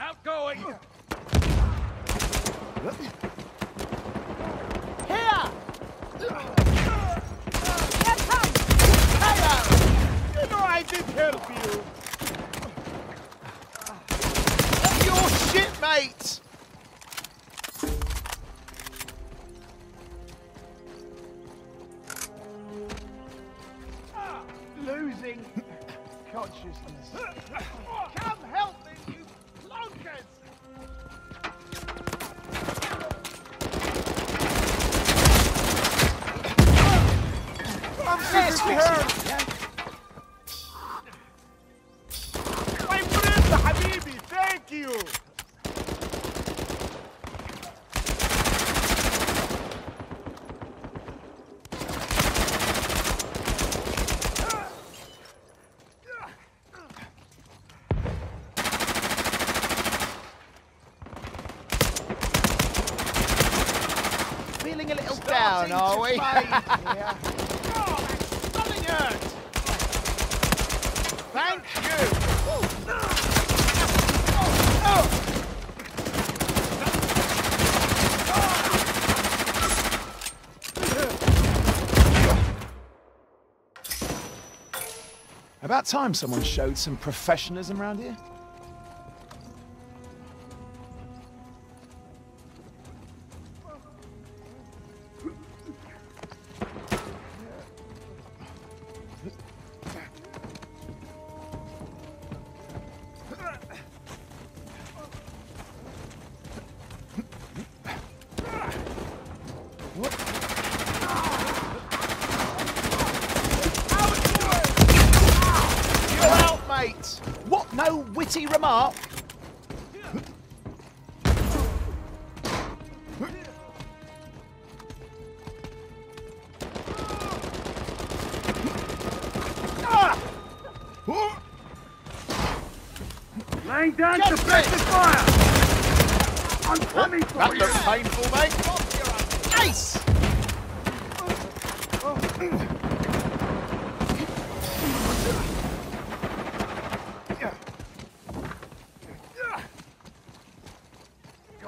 Outgoing! Here! You know I did help you! Your shit, mate! Losing consciousness. Come help me, you plunkers! I'm seriously Feeling a little down, are we? yeah. Oh, stunning hurt! Thank you! About time someone showed some professionalism around here. No witty remark? Laying down suppressive fire! I'm oh, coming for That you! looks painful, mate.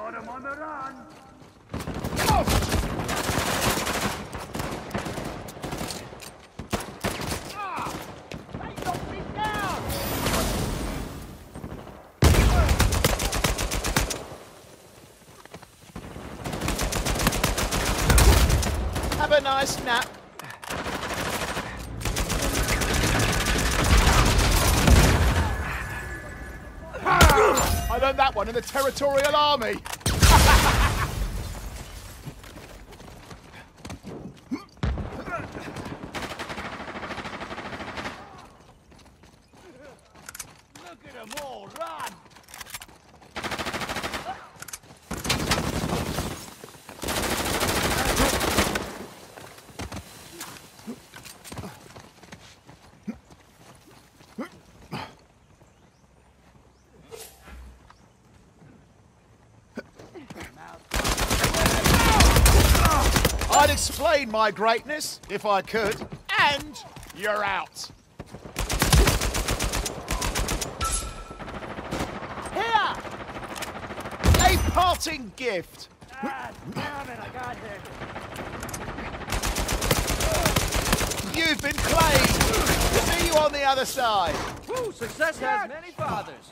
Got him on the run! Have a nice nap. I learned that one in the Territorial Army. I'd explain my greatness if I could, and you're out. Here! A parting gift. Ah, damn it, I got this! You've been claimed. See you on the other side. Woo, success has many fathers.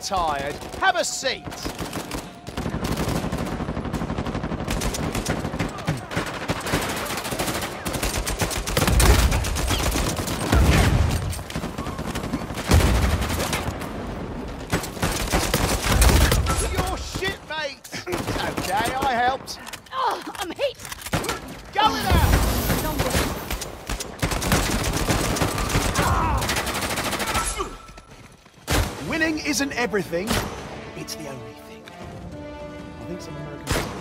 tired. Have a seat. isn't everything, it's the only thing. I think some Americans...